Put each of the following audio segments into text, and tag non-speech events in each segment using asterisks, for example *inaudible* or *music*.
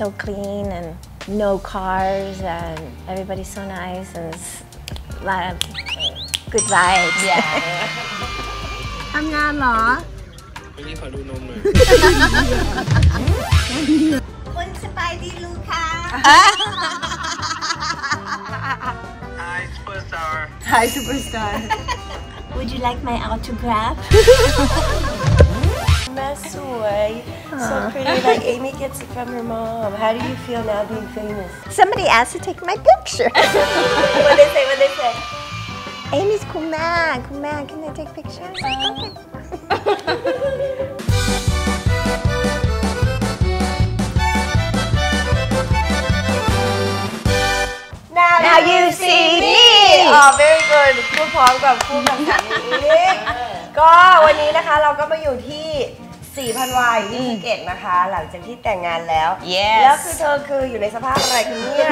so clean and no cars and everybody's so nice and it's a lot of good vibes. Yeah *laughs* ทำงานเหรอ วันนี้ขอดูนมหน่อย คนสบายดีลูกค่ะ *laughs* *laughs* Hi Superstar Hi superstar Would you like my autograph? mess away. So pretty. Like Amy gets it from her mom. How do you feel now being famous? Somebody asked to take my picture. *laughs* what they say? What they say? Amy's cool man. Cool man. Can they take pictures? Um. *laughs* Now, now you see me. อ๋อ very good พูดพร้อมกับพูดกับสามีอีกก็วันนี้นะคะเราก็มาอยู่ที่4,000วายที่ภูเก็ตนะคะ หลังจากที่แต่งงานแล้ว Yes แล้วคือเธอคืออยู่ในสภาพอะไรคะเนี่ย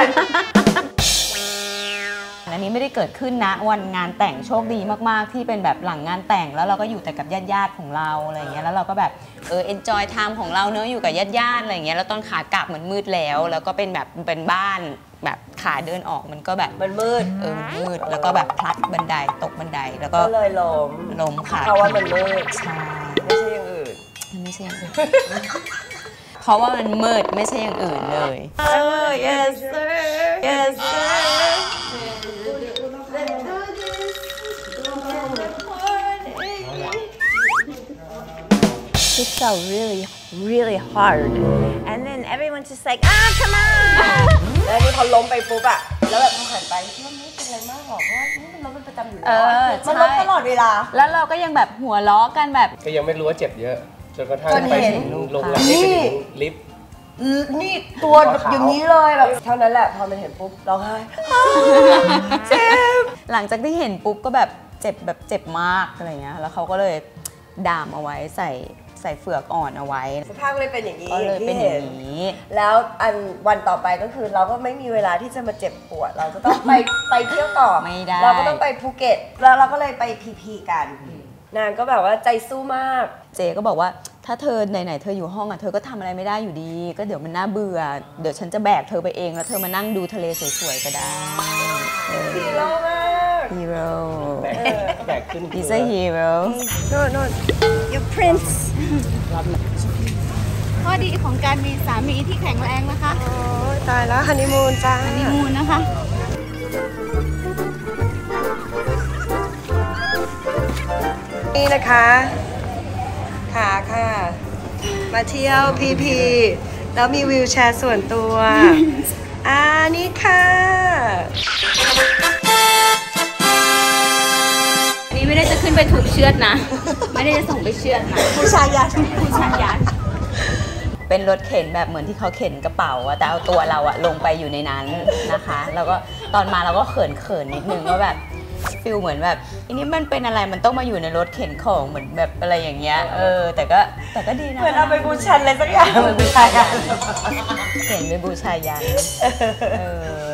อันนี้ไม่ได้เกิดขึ้นนะวันงานแต่งโชคดีมากๆ ที่เป็นแบบหลังงานแต่งแล้วเราก็อยู่แต่กับญาติๆของเราอะไรอย่างเงี้ยแล้วเราก็แบบเออ enjoy time ของเราเนอะอยู่กับญาติๆอะไรอย่างเงี้ยแล้วตอนขากลับเหมือนมืดแล้ว แล้วก็เป็นแบบเป็นบ้าน แบบขาเดินออกมันก็แบบมันมืดเออมันมืด แล้วก็แบบพลัดบันไดตกบันไดแล้วก็ก็เลยล้มล้มขาเพราะว่ามันมืดใช่ไม่ใช่อย่างอื่นมันไม่ใช่อย่างอื่นเพราะว่ามันมืดไม่ใช่อย่างอื่นเลย Oh yes sir yes sir She fell really, really hard. And then everyone's just like, ah, come on. แล้วนี่พอล้มไปปุ๊บอะแล้วแบบพอหันไปคิดว่าไม่เป็นไรมากหรอกเพราะว่านี่มันล้มเป็นประจำอยู่แล้วเออมันใช่ล้มตลอดเวลา แล้วเราก็ยังแบบหัวล้อกันแบบ ก็ยังไม่รู้ว่าเจ็บเยอะ จนกระทั่งจนไปเห็น ถึงโรงแรมนี่ ไปถึงลิฟต์ นี่ตัวแบบอย่างนี้เลยแบบเท่านั้นแหละพอมันเห็นปุ๊บร้องไห้เจ็บหลังจากที่เห็นปุ๊บก็แบบเจ็บแบบเจ็บมากอะไรเงี้ย แล้วเขาก็เลยดามเอาไว้ใส่ ใส่เฟือกอ่อนเอาไว้ สภาพก็เลยเป็นอย่างนี้ก็เลยที่เป็นอห็ย่างนี้ แล้วอันวันต่อไปก็คือเราก็ไม่มีเวลาที่จะมาเจ็บปวด เราจะต้องไปไปเที่ยวต่อไม่ได้ เราก็ต้องไปภูเก็ต แล้วเราก็เลยไปพีพีกัน นางก็แบบว่าใจสู้มาก เจก็บอกว่าถ้าเธอไหนๆเธออยู่ห้องอะเธอก็ทำอะไรไม่ได้อยู่ดี ก็เดี๋ยวมันน่าเบื่อ เดี๋ยวฉันจะแบกเธอไปเองแล้วเธอมานั่งดูทะเลสวยๆก็ได้ดีโลมากฮีโร่แบกแบกขึ้น He's a hero โน่นโน่น your prince ข้อดีของการมีสามีที่แข็งแรงนะคะ โอ้ยตายแล้วฮันนีมูนจ้านิมูนนะคะ นี่นะคะ ขาค่ะ มาเที่ยวพีพีแล้วมีวิวแชร์ส่วนตัว อ่านี่ค่ะนี่ ไม่ได้จะขึ้นไปถูกเชือดนะ ไม่ได้จะส่งไปเชือดนะผู้ชายยัดผู้ชายยัดเป็นรถเข็นแบบเหมือนที่เขาเข็นกระเป๋าอะแต่เอาตัวเราอะลงไปอยู่ในนั้นนะคะ แล้วก็ตอนมาเราก็เขินเขินๆนิดนึงว่าแบบฟิลเหมือนแบบอันนี้มันเป็นอะไรมันต้องมาอยู่ในรถเข็นของเหมือนแบบอะไรอย่างเงี้ยเออ แต่ก็แต่ก็ดีนะเหมือนเอาไปบูชันอะไรสักอย่างเหมือนบูชายันเข็นไปบูชายันเออ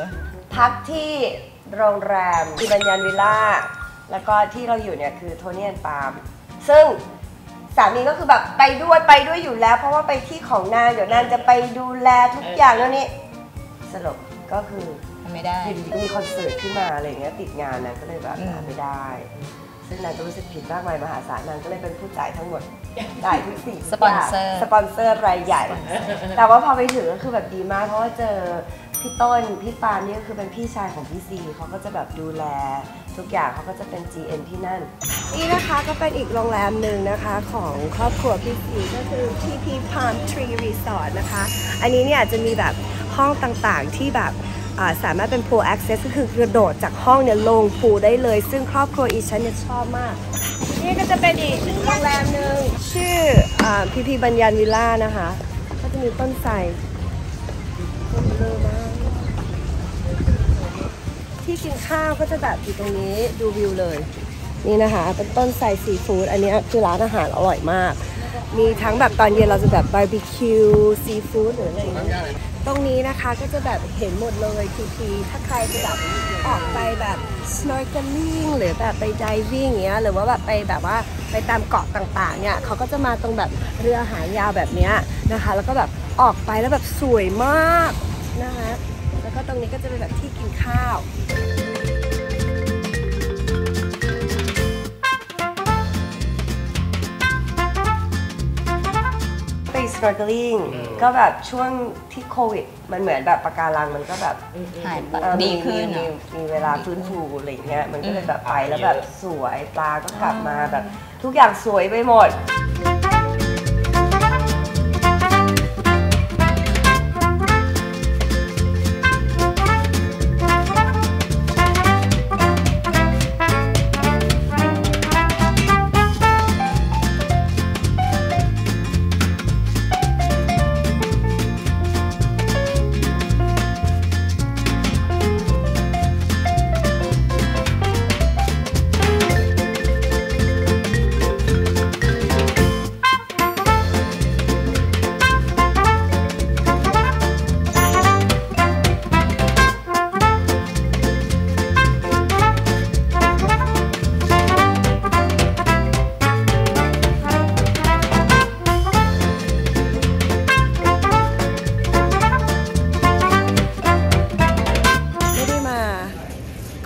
พักที่โรงแรมที่ Banyan Villa แล้วก็ที่เราอยู่เนี่ยคือโทเนียนปาล์มซึ่งสามีก็คือแบบไปด้วยไปด้วยอยู่แล้ว เพราะว่าไปที่ของนางเดี๋ยวนางจะไปดูแลทุกอย่างแล้วนี่สรุปก็คือไม่ได้อยู่ดีๆก็มีคอนเสิร์ตขึ้นมาอะไรอย่างเงี้ยติดงานนางก็เลยแบบอืมหาไม่ได้ ซึ่งนางก็รู้สึกผิดมากมายมหาศาลนางก็เลยเป็นผู้จ่ายทั้งหมดจ่ายทุกสิ่งสปอนเซอร์สปอนเซอร์รายใหญ่ แต่ว่าพอไปถึงก็คือแบบดีมากเพราะว่าเจอ พี่ต้น พี่ปาล์มนี่ก็คือเป็นพี่ชายของพี่ซีเขาก็จะแบบดูแล ทุกอย่างเขาก็จะเป็น GM ที่นั่น นี่นะคะก็เป็นอีกโรงแรมหนึ่งนะคะ ของครอบครัวพี่ซีก็คือ TP Palm Tree Resort นะคะ อันนี้เนี่ยจะมีแบบห้องต่างๆที่แบบอ่าสามารถเป็น pool access ก็คือกระโดดจากห้องเนี่ยลงพูลได้เลย ซึ่งครอบครัวอีฉันเนี่ยชอบมาก นี่ก็จะเป็นอีกโรงแรมหนึ่งชื่อพีพี Banyan Villa นะคะ ก็จะมีต้นไทรต้นเบ้อเร่ม ที่กินข้าวก็จะแบบอยู่ตรงนี้ดูวิวเลย นี่นะคะ เป็นต้นไทรซีฟู้ดอันนี้คือร้านอาหารอร่อยมาก มีทั้งแบบตอนเย็นเราจะแบบบาร์บีคิวซีฟู้ดหรืออะไรอย่างเงี้ยตรงนี้นะคะก็จะแบบเห็นหมดเลยทีทีถ้าใครจะแบบออกไปแบบ snorkeling หรือแบบไป diving อย่างเงี้ยหรือว่าแบบไปแบบว่าไปตามเกาะต่างๆเนี่ยเขาก็จะมาตรงแบบเรือหางยาวแบบเนี้ยนะคะ แล้วก็แบบออกไปแล้วแบบสวยมากนะคะ ก็ตรงนี้ก็จะเป็นแบบที่กินข้าวไป snorkeling ก็แบบช่วงที่โควิด มันเหมือนแบบปะการังมันก็แบบหายไปเอ่อดีมีขึ้นมีอะมีเวลาฟื้นฟูอะไรอย่างเงี้ยมันก็เลยแบบไปแล้วแบบสวยปลาก็กลับมาแบบทุกอย่างสวยไปหมด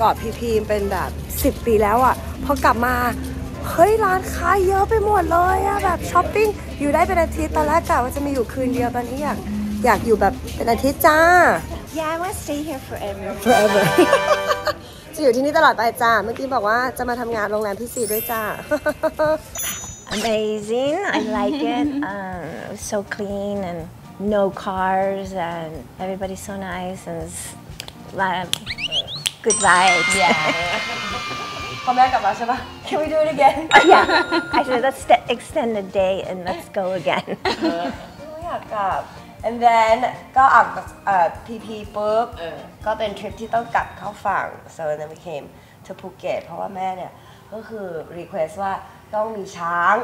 อดพีพีมเป็นแบบ 10 ปีแล้วอะ่ะพอกลับมาเฮ้ยร้านค้าเยอะไปหมดเลยอะแบบช้อปปิ้งอยู่ได้เป็นอาทิตย์ตอนแรกกะว่าจะมาอยู่คืนเดียวตอนนี้อยากอยากอยู่แบบเป็นอาทิตย์จ้า Yeah, I want to stay here forever. forever จะอยู่ที่นี่ตลอดไปจ้า เมื่อกี้บอกว่าจะมาทำงานโรงแรมที่สี่ด้วยจ้า Amazing. I like it. Um, it was so clean and no cars and everybody's so nice and good vibes. Yeah พอแม่กลับมาใช่ปะ Can we do it again yeah. I said let's st- extend the day and let's go again. ไม่อยากกลับ and then ก็ออกจากพีพีปุ๊บก็เป็นทริปที่ต้องกลับเข้าฝั่ง so then we came to Phuket เพราะว่าแม่เนี่ยก็คือ request ว่าต้องมีช้าง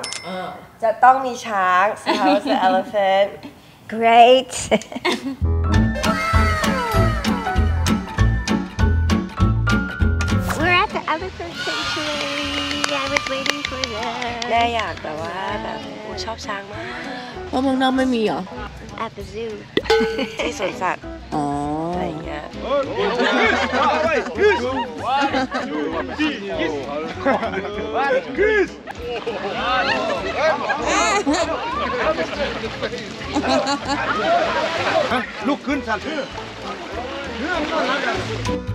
จะต้องมีช้าง so how was the elephant Great. We're at the elephant sanctuary. I was waiting for that. แม่อยากแบบว่าแบบโอ้ชอบช้างมากเพราะเมืองนอกไม่มีเหรอ At the zoo. ที่สวนสัตว์อ๋ออะไรอย่างเงี้ยลุกขึ้นสัตว์โ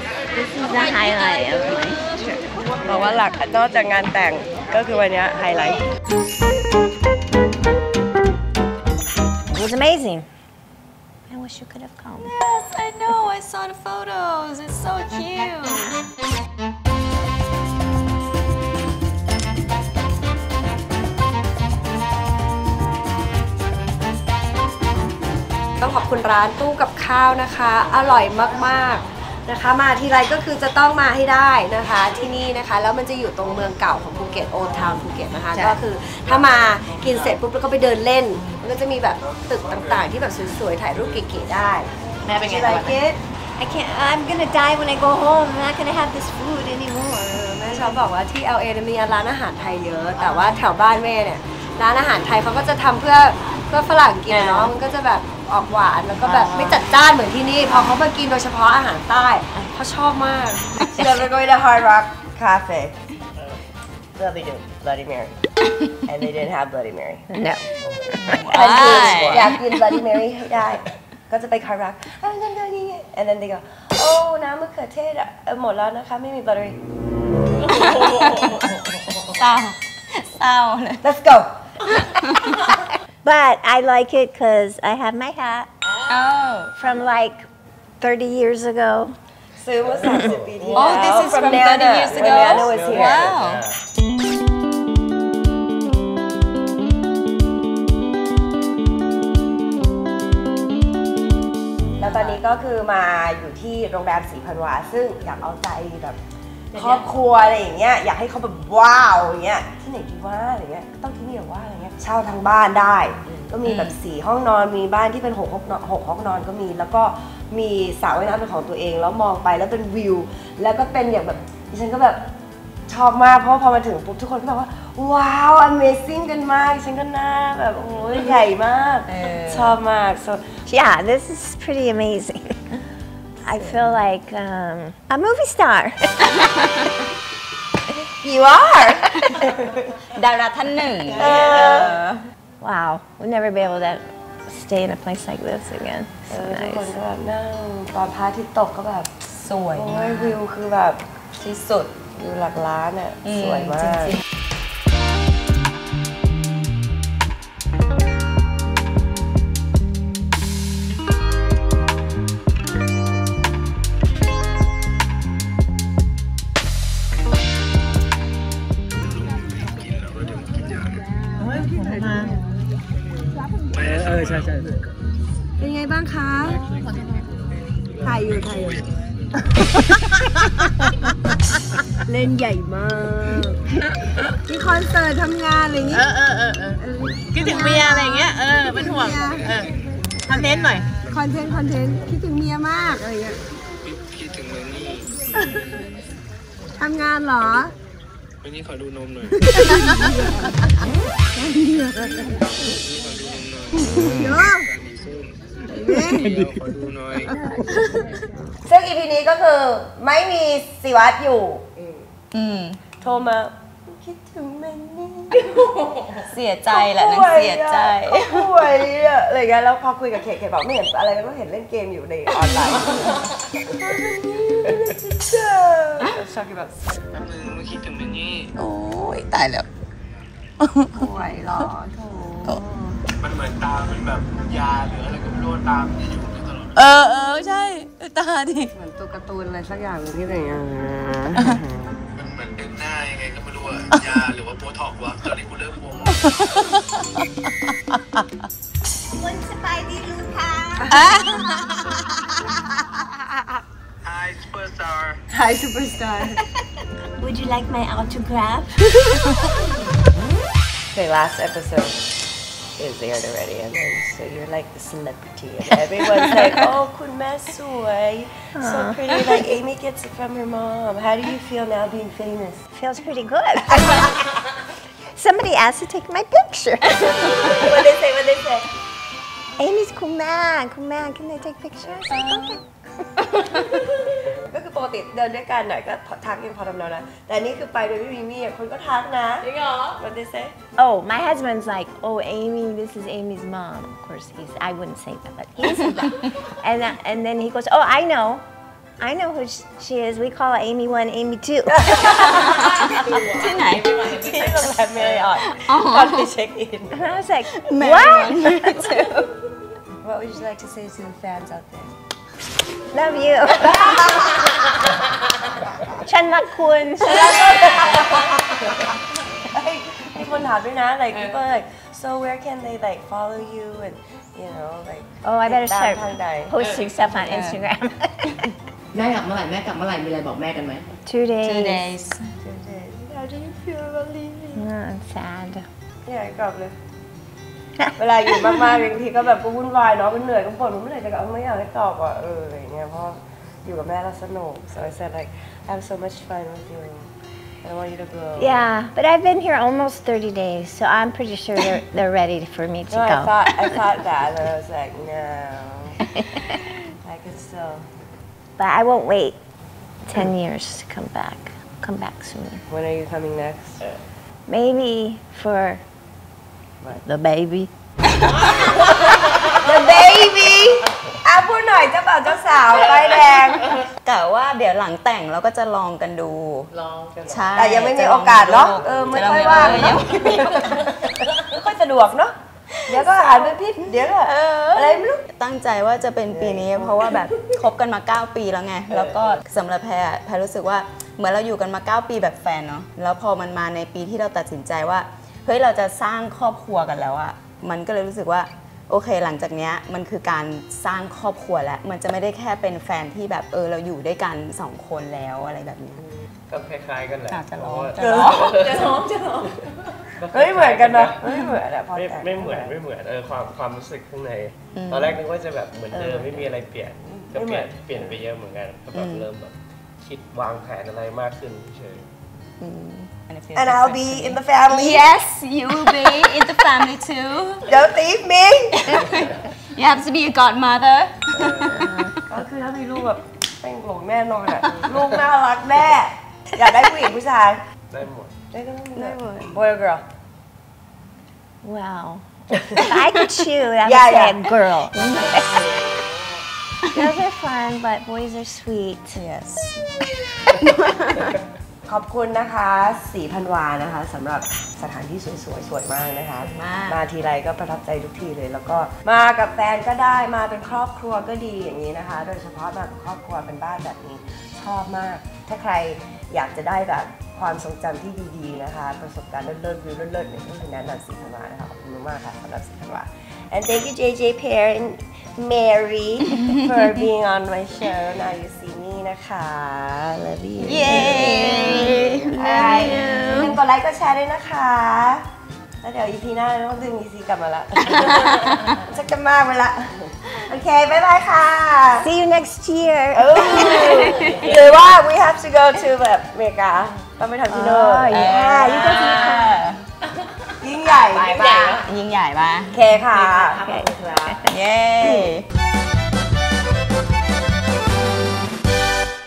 this, this is the highlight of my trip. บอกว่าหลักนอกจากงานแต่งก็คือวันเนี้ไฮไลท์ It was amazing. I wish you could have come. Yes I know I saw the photos it's so cute ต้องขอบคุณร้านตู้กับข้าวนะคะ อร่อยมาก ๆ นะคะ มาทีไรก็คือจะต้องมาให้ได้นะคะที่นี่นะคะ แล้วมันจะอยู่ตรงเมืองเก่าของภูเก็ต Old Town ภูเก็ตนะคะใช่ก็คือถ้ามากินเสร็จปุ๊บแล้วก็ไปเดินเล่นมันก็จะมีแบบตึกต่างๆ ที่แบบสวยๆถ่ายรูปเก๋ๆได้แม่เป็นไง Did you like it? I can't, I'm gonna die when I go home. I'm not gonna have this food anymore. เออแม่ชอบบอกว่าที่ LA เนี่ยมีร้านอาหารไทยเยอะ แต่ว่าแถวบ้านแม่เนี่ยร้านอาหารไทยเขาก็จะทำเพื่อเพื่อฝรั่งกินอะเนาะมันก็จะแบบ ออกหวานแล้วก็แบบไม่จัดจ้านเหมือนที่นี่ พอเขามากินโดยเฉพาะอาหารใต้เขาชอบมาก So we're going to Hard Rock Cafe Well they do Bloody Mary and they didn't have Bloody Mary No. อันคืออยากกิน Bloody Mary ให้ได้ ก็จะไป Hard Rock and then they go โอ้น้ำมะเขือเทศอะเออหมดแล้วนะคะ ไม่มี Bloody เศร้าเศร้าเลย Let's go But I like it because I have my hat เอ้า from like 30 years ago. ซื้อมา30ปีที่แล้ว Oh this is from 30 Nana, years when ago Nana was here wow เ ตอนนี้ก็คือมาอยู่ที่โรงแรมสีพันวา ซึ่งอยากเอาใจแบบ ครอบครัวอะไรอย่างเงี้ยอยากให้เขาแบบว้าวอย่างเงี้ยที่ไหนดีว่าอะไรเงี้ยก็ต้องที่นี่เหรอว่าอะไรเงี้ยเช่าทางบ้านได้ ก็มีแบบสี่ห้องนอนมีบ้านที่เป็นหกห้องนอนหกห้องนอนก็มี แล้วก็มีสระว่ายน้ำเป็นของตัวเองแล้วมองไปแล้วเป็นวิว แล้วก็เป็นอย่างแบบดิฉันก็แบบชอบมากเพราะว่าพอมาถึงปุ๊บทุกคนก็แบบว่า ว้าว amazing กันมากดิฉันก็หน้าแบบโอ้ยใหญ่มากชอบมาก so Yeah, this is pretty amazing. I feel like um, a movie star. you are ดาราท่านหนึ่ง wow, we'll never be able to stay in a place like this again. เอ So อทุกคน nice. ก็แบบนั่งตอนพระอาทิตย์ตกก็แบบสวยโอ้มายกวิวคือแบบที่สุดวิวหลักล้านอะอืมสวยมาก จริงเเล่นใหญ่มากที่คอนเสิร์ตทำงานอะไรอย่างงี้เออเออเออเออคิดถึงเมียอะไรอย่างเงี้ยเออเป็นห่วงเออทำเน้นหน่อยคอนเทนต์คอนเทนต์คิดถึงเมียมากอะไรอย่างเงี้ยคิดถึงเลยนี่ทำงานเหรอวันนี้ขอดูนมหน่อยเดี๋ยวเดี๋ยวขอดูหน่อย ซึ่งอีพีนี้ก็คือไม่มีสิวัตรอยู่อืม โทรมาคิดถึงแมนนี่เสียใจแหละนางเสียใจเขาป่วยอะอะไรเงี้ยแล้วพอคุยกับเคเคบอกไม่เห็นอะไรก็เห็นเล่นเกมอยู่ในออนไลน์ชอบกินแบบแป๊บนึงไม่คิดถึงแมนนี่โอ้ยตายแล้วป่วยหรอโถมันเหมือนตาเป็นแบบยาหรืออะไรก็ไม่รู้ตามที่อยู่ตลอดเออเออใช่ตาดิเหมือนตัวการ์ตูนอะไรสักอย่างหนึ่งที่อะ ยังไงก็ไม่รู้อะยาหรือว่าโบท็อกซ์วะตอนนี้กูเริ่มงง *laughs* *laughs* Hi Superstar Hi Superstar *laughs* Would you like my autograph? The last episode is aired already, and then so you're like the celebrity, and everyone's like, "Oh, Kun Sui, so pretty." Like Amy gets it from her mom. How do you feel now being famous? Feels pretty good. *laughs* Somebody asked to take my picture. *laughs* what they say? What they say? Amy's cool man, cool man. Can they take pictures? Okay. *laughs* ก็คือปกติเดินด้วยกันหน่อยก็ทักยังพอทำแล้วนะ แต่อันนี่คือไปโดยไม่มีมี่อะคนก็ทักนะจริงเหรอ What they say? Oh, my husband's like, oh, Amy, this is Amy's mom. Of course, he's. I wouldn't say that, but he said that. and uh, and then he goes, oh, I know, I know who sh- she is. We call her Amy one, Amy two. ที่ไหน ที่โรงแรมเมริออทตอนไปเช็คอิน and I was like, what? *laughs* What would you like to say to the fans out there? Love you. *laughs* ฉันรักคุณ Hey, มีคนถามด้วยนะ *laughs* like people are like so where can they like follow you and you know like Oh, I better ติดตาม start ทางใด posting stuff on Instagram. แม่กลับเมื่อไหร่?แม่กลับเมื่อไหร่?มีอะไรบอกแม่กันไหม? Two days. Two days. Two days. How do you feel about leaving? No I'm sad. เนี่ยกลับเลย เวลาอยู่มากๆบางทีก็แบบก็วุ่นวายเนาะก็เหนื่อยก็บ่นว่าเมื่อไหร่จะกลับไม่อยากให้กลับอ่ะเอออย่างเงี้ยเพราะอยู่กับแม่เราสนุก *laughs* so I said like I have so much fun with you. I want you to go. Yeah but I've been here almost 30 days so I'm pretty sure they're they're ready for me to go I thought I thought *laughs* that and I was like no. *laughs* I could still But I won't wait 10 years to come back. Come back soon. when are you coming next Maybe for the baby. The baby อะพูดหน่อยเจ้าบ่าวเจ้าสาวไฟแดงกะว่าเดี๋ยวหลังแต่งเราก็จะลองกันดู ลองกันใช่แต่ยังไม่มีโอกาสเนาะ เออไม่ค่อยว่างยัเนาะงไม่มีโอกาสไม่ค่อยสะดวกเนาะ เดี๋ยวก็อ่านเป็นพิษเดี๋ยวก็อะไรไม่รู้ตั้งใจว่าจะเป็นปีนี้ เพราะว่าแบบคบกันมา 9 ปีแล้วไง แล้วก็สำหรับแพรอะแพรรู้สึกว่าเหมือนเราอยู่กันมา 9 ปีแบบแฟนเนาะแล้วพอมันมาในปีที่เราตัดสินใจว่าเฮ้ยเราจะสร้างครอบครัวกันแล้วอะมันก็เลยรู้สึกว่าโอเคหลังจากเนี้ยมันคือการสร้างครอบครัวแล้ว มันจะไม่ได้แค่เป็นแฟนที่แบบเออเราอยู่ด้วยกันสองคนแล้วอะไรแบบเนี้ยก็คล้ายๆกันแหละอาจจะร้องเพราะว่าจะร้องจะร้องจะร้อง เฮ้ยเหมือนกันนะเฮ้ยเหมือนอะพอไม่แต่งไม่เหมือนไม่เหมือนเออความความรู้สึกข้างใน ตอนแรกนึกว่าจะแบบเหมือนเดิมไม่มีอะไรเปลี่ยนก็เปลี่ยนเปลี่ยนไปเยอะเหมือนกันก็แบบเริ่มแบบคิดวางแผนอะไรมากขึ้นเฉยอืม And it feels and I'll different be in the family Yes you will be in the family too don't leave me You have to be a godmother ก็คือถ้ามีลูกแบบแต่งหลงแน่นอนอะลูกน่ารักแน่อยากได้ผู้หญิงผู้ชายได้หมด ได้ทั้งได้หมด boy or girl Wow. If I could choose, I would Yeah, say yeah. a girl. Girls are fun, but boys are sweet. Yes ขอบคุณนะคะ4,000วานะคะสำหรับสถานที่สวยๆสวยมากนะคะ มาก มาทีไรก็ประทับใจทุกทีเลย แล้วก็มากับแฟนก็ได้มาเป็นครอบครัวก็ดีอย่างนี้นะคะ โดยเฉพาะมากับครอบครัวเป็นบ้านแบบนี้ชอบมาก ถ้าใครอยากจะได้แบบ ความทรงจำที่ดีๆนะคะ ประสบการณ์เลิศๆวิวเลิศๆเนี่ยก็คือแนะนำ4,000วานะคะขอบคุณมากๆค่ะสำหรับ4,000วา and thank you JJ Pear and Mary for being on my show now you see me นะคะ love you Yay ใช่อย่าลืมกดไลค์กดแชร์ด้วยนะคะแล้วเดี๋ยว EP หน้าต้องดึง EP กลับมาละชักจะมากไปละโอเคบ๊ายบายค่ะ See you next year. เออหรือว่า we have to go to แบบอเมริกา ต้องไปทำที่โน่น Oh, yeah, you go to ยิ่งใหญ่ยิ่งใหญ่ปะโอเคค่ะ Okay. เย้